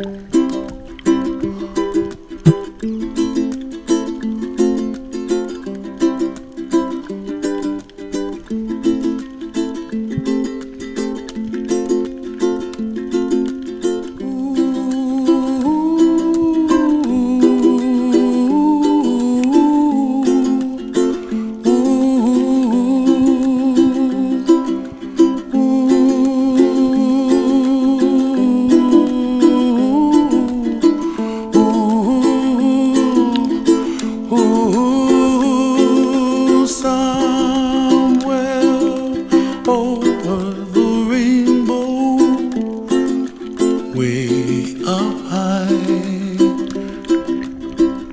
Ooh, way up high,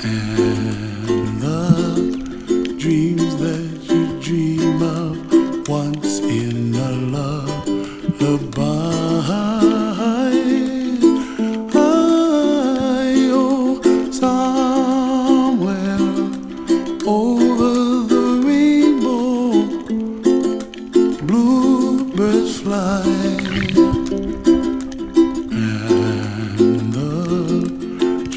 and the dreams that you dream of once in a love lullaby. Oh, somewhere over the rainbow, bluebirds fly,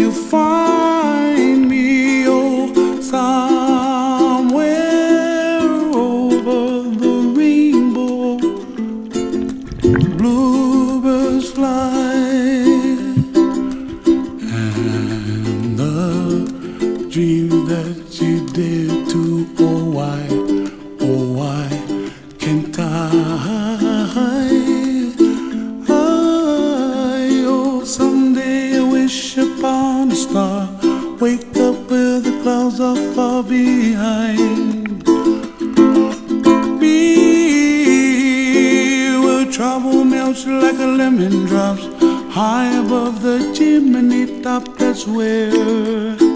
you find me, oh, somewhere over the rainbow. Bluebirds fly, and the dream that you dare far behind. Be where trouble melts like a lemon drops, high above the chimney top. That's where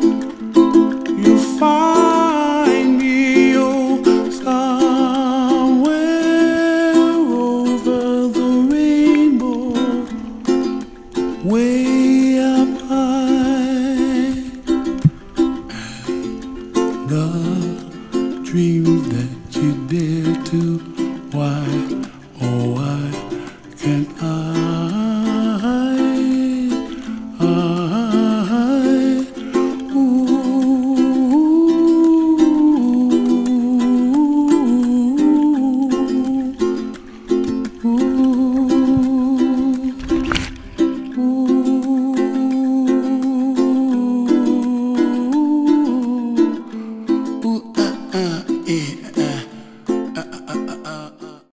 to